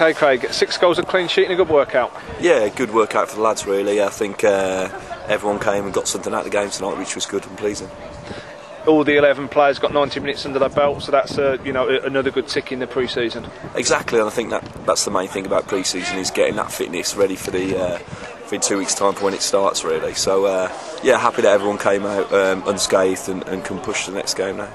Okay, Craig, six goals, a clean sheet, and a good workout. Yeah, good workout for the lads, really. I think uh, everyone came and got something out of the game tonight, which was good and pleasing. All the 11 players got 90 minutes under their belt, so that's uh, you know another good tick in the pre-season. Exactly, and I think that that's the main thing about pre-season is getting that fitness ready for the uh, for two weeks' time for when it starts, really. So uh, yeah, happy that everyone came out um, unscathed and, and can push the next game now.